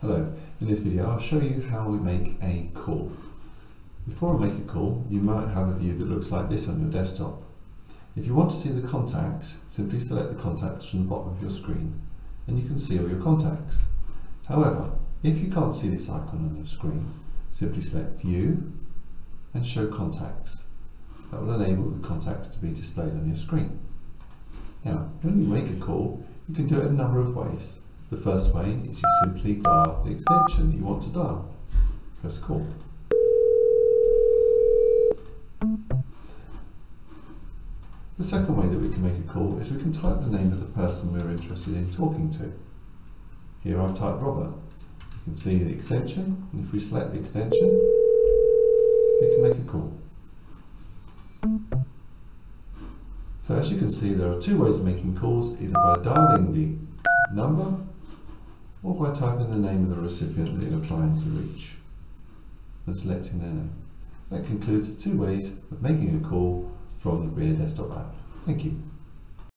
Hello, in this video I'll show you how we make a call. Before I make a call, you might have a view that looks like this on your desktop. If you want to see the contacts, simply select the contacts from the bottom of your screen and you can see all your contacts. However, if you can't see this icon on your screen, simply select View and Show Contacts. That will enable the contacts to be displayed on your screen. Now, when you make a call, you can do it a number of ways. The first way is you simply dial the extension you want to dial. Press call. The second way that we can make a call is we can type the name of the person we're interested in talking to. Here I've typed Robert. You can see the extension, and if we select the extension, we can make a call. So as you can see, there are two ways of making calls, either by dialing the number or by typing the name of the recipient that you're trying to reach and selecting their name. That concludes two ways of making a call from the Bria Desktop app. Thank you.